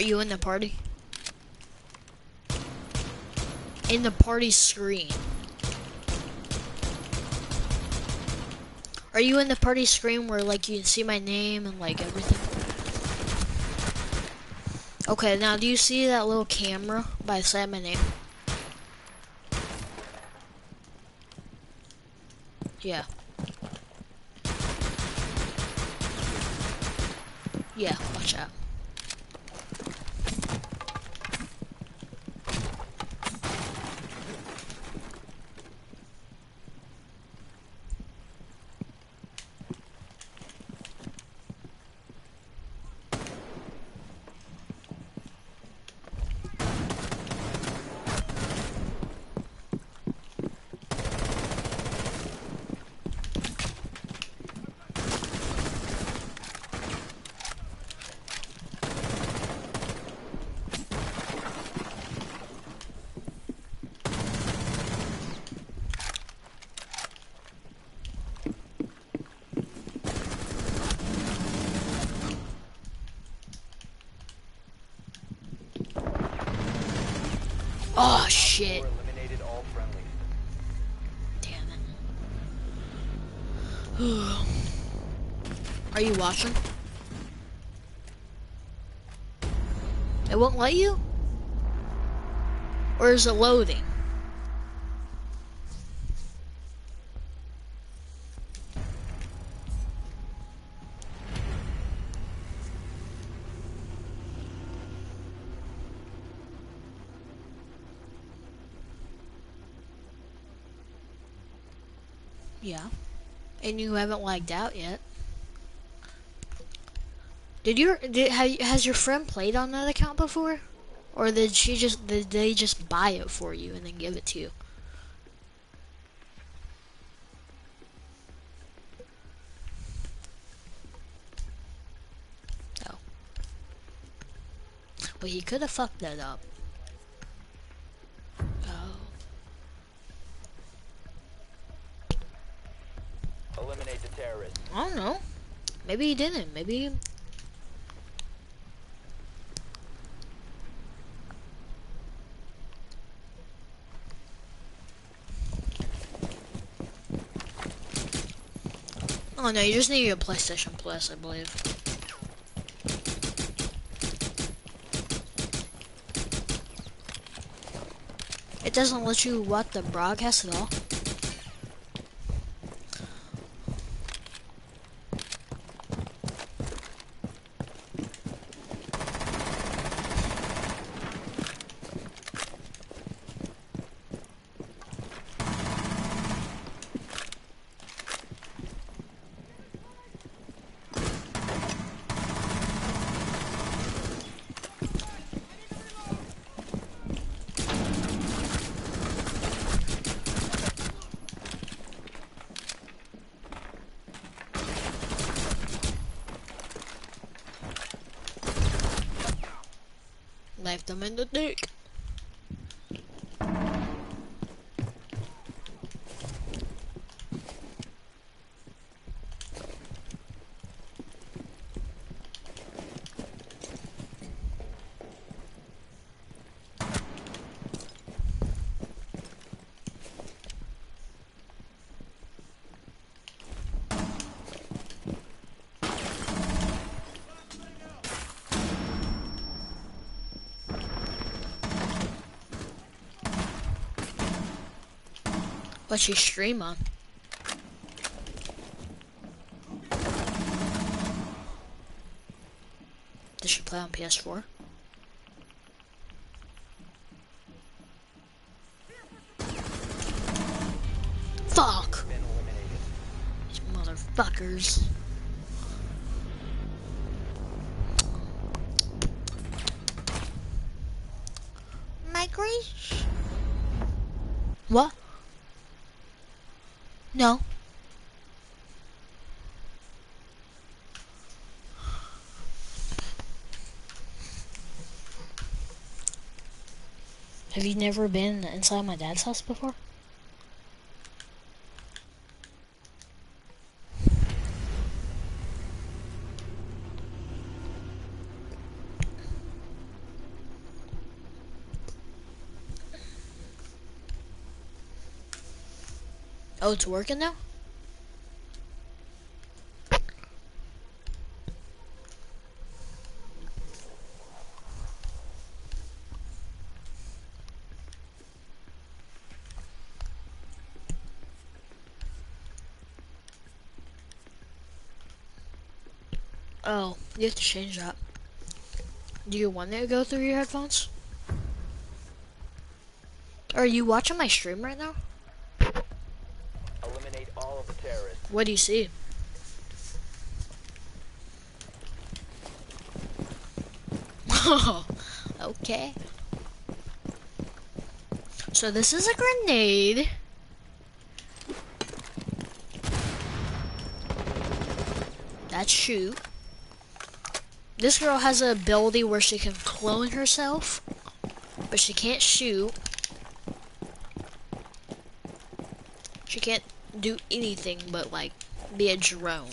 Are you in the party? In the party screen. Are you in the party screen where like you can see my name and like everything? Okay, now do you see that little camera by of my name? Yeah. Yeah, watch out. Oh shit. Damn it. Are you watching? It won't let you? Or is it loading? Yeah. And you haven't lagged out yet. Did your did has your friend played on that account before? Or did she just did they just buy it for you and then give it to you? Oh. Well, he could have fucked that up. Oh. Eliminate the. I don't know. Maybe he didn't. Maybe. he- Oh no, you just need a PlayStation Plus, I believe. It doesn't let you watch the broadcast at all. Them in the dick. What's your stream on? Does she play on PS4? Fuck! These motherfuckers. No. Have you never been inside my dad's house before? Oh, it's working now? Oh, you have to change that. Do you want it to go through your headphones? Are you watching my stream right now? Eliminate all of the terrorists. What do you see? Okay. So this is a grenade. That's shoot. This girl has an ability where she can clone herself, but she can't shoot. She can't do anything but like be a drone.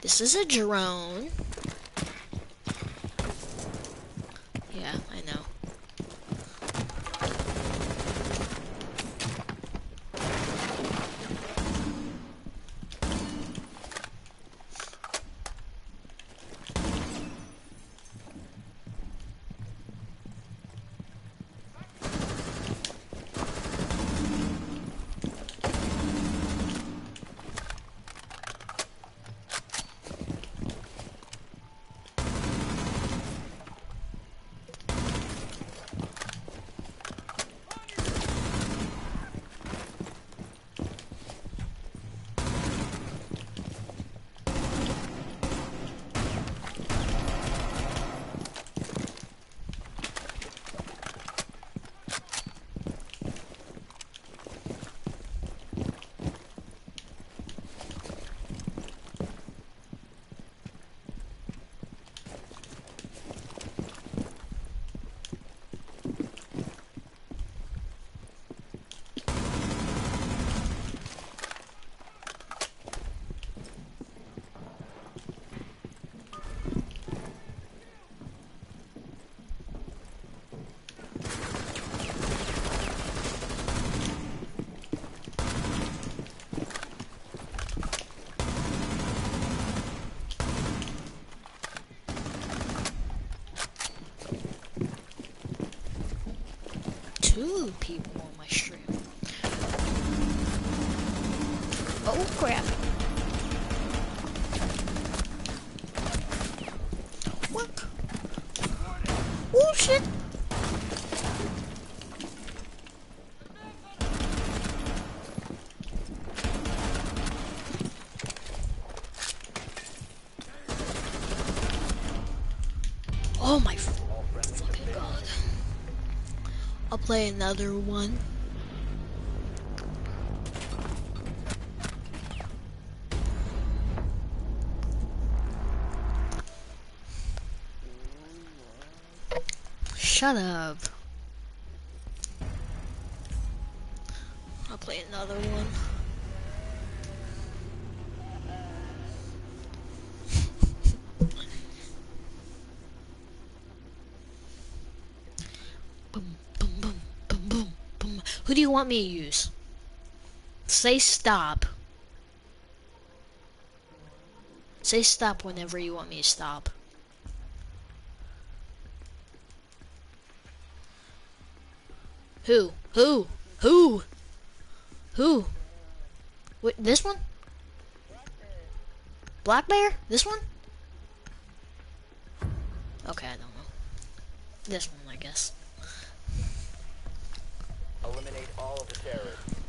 This is a drone. Yeah, I know. Two people on my stream. Oh crap. What? Oh shit. Oh my All friendly fucking god. I'll play another one. Shut up. I'll play another one. Boom, boom, boom, boom, boom, boom. Who do you want me to use? Say stop. Say stop whenever you want me to stop. Who? Who? Who? Who? Wait, this one? Black Bear? This one? Okay, I don't know. This one, I guess. Eliminate all of the terrorists.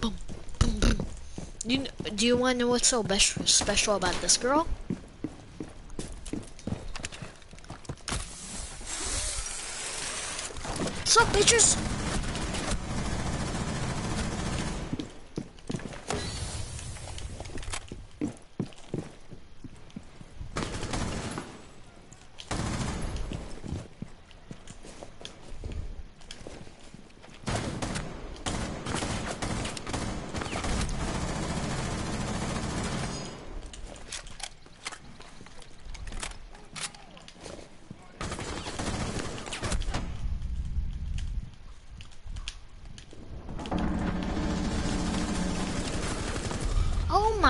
Boom, boom, boom. You, do you want to know what's so special about this girl? What's up, bitches?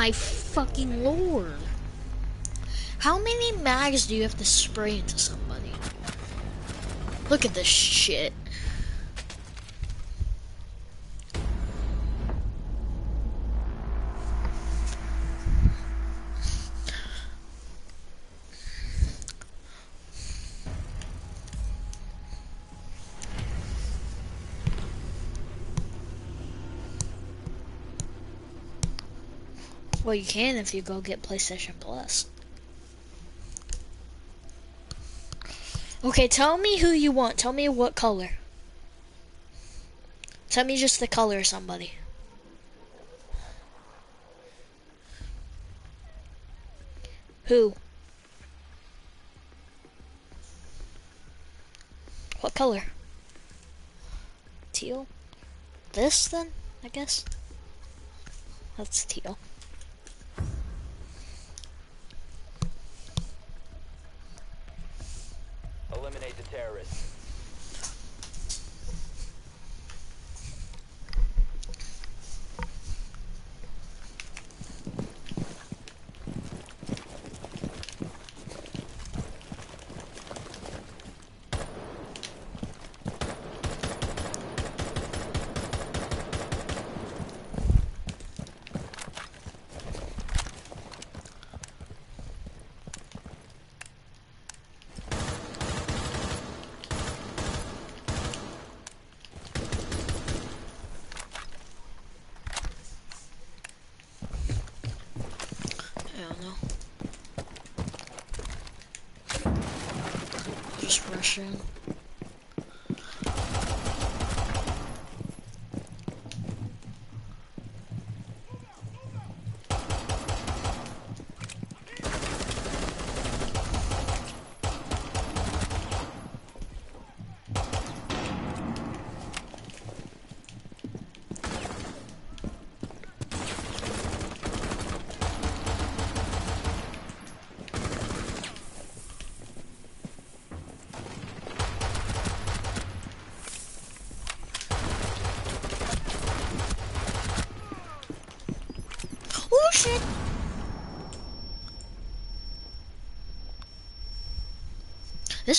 My fucking lord. How many mags do you have to spray into somebody? Look at this shit. Well, you can if you go get PlayStation Plus. Okay, tell me who you want. Tell me what color. Tell me just the color of somebody. Who? What color? Teal? This then, I guess? That's teal. Eliminate the terrorists. I don't know. Just rushing. Oh shit!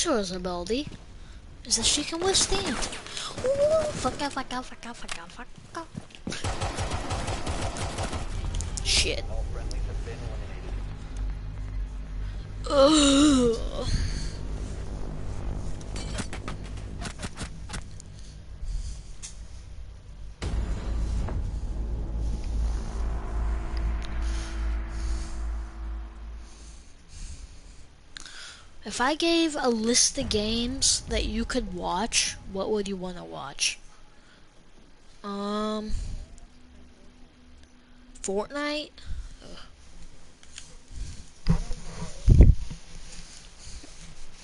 Girl's ability is that she can withstand. Ooh, fucka, fucka, fucka, fucka, fucka. Shit. All friendlies have been eliminated. Ugh. If I gave a list of games that you could watch, what would you want to watch? Um, Fortnite.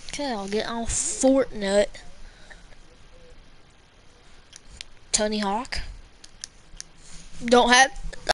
Okay, I'll get on Fortnite. Tony Hawk. Don't have